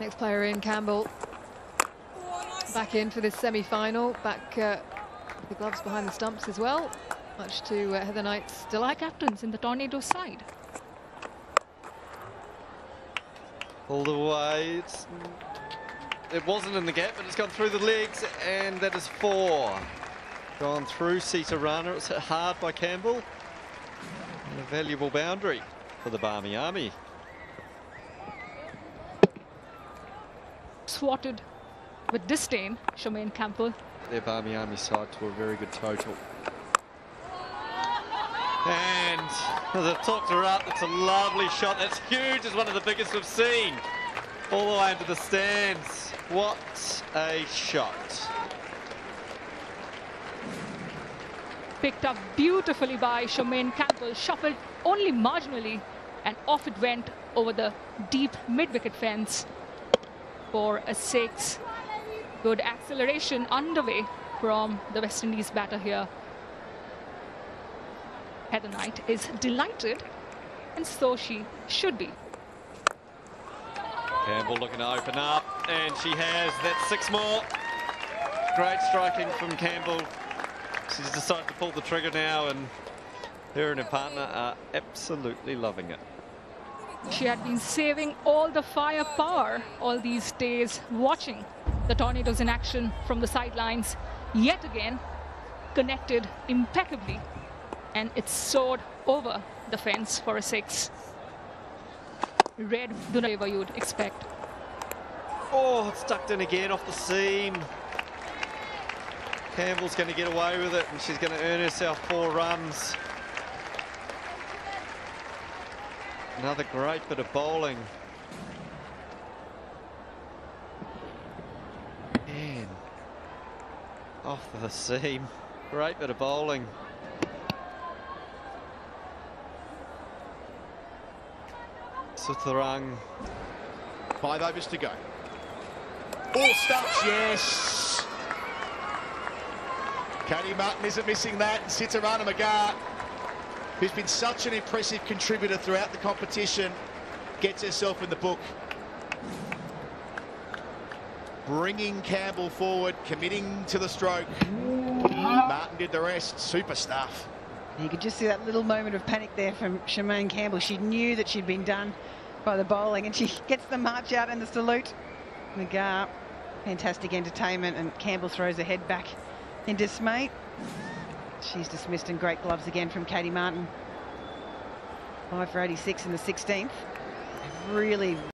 Next player in, Campbelle. Back in for this semi-final. Back uh, the gloves behind the stumps as well. Much to uh, Heather Knight's delight. captains in the tornado side. All the way. It's, it wasn't in the gap, but it's gone through the legs, and that is four. Gone through Sita Rana. It's hit hard by Campbelle. And a valuable boundary for the Barmy Army. Swatted with disdain, Shemaine Campbelle. Their Barmy Army side to a very good total. And they've talked her up. It's a lovely shot. That's huge. It's one of the biggest we've seen. All the way into the stands. What a shot. Picked up beautifully by Shemaine Campbelle, shuffled only marginally, and off it went over the deep mid-wicket fence for a six. Good acceleration underway from the West Indies batter here. Heather Knight is delighted, and so she should be. Campbelle looking to open up, and she has that six more. Great striking from Campbelle. She's decided to pull the trigger now, and her and her partner are absolutely loving it. She had been saving all the firepower all these days, watching the Tornadoes in action from the sidelines. Yet again, connected impeccably, and it soared over the fence for a six. Red Dunaiva you'd expect. Oh, it's tucked in again off the seam. Campbelle's going to get away with it, and she's going to earn herself four runs. Another great bit of bowling. Man. Off the seam. Great bit of bowling. Sutharang. Five overs to go. All stumps, yes. Katie Martin isn't missing that. Sita Rana Magar, who's been such an impressive contributor throughout the competition, gets herself in the book. Bringing Campbelle forward, committing to the stroke. Martin did the rest. Super stuff. You could just see that little moment of panic there from Shemaine Campbelle. She knew that she'd been done by the bowling and she gets the march out and the salute. Magar, fantastic entertainment and Campbelle throws her head back in dismay. She's dismissed in great gloves again from Katie Martin. 5 for 86 in the 16th. Really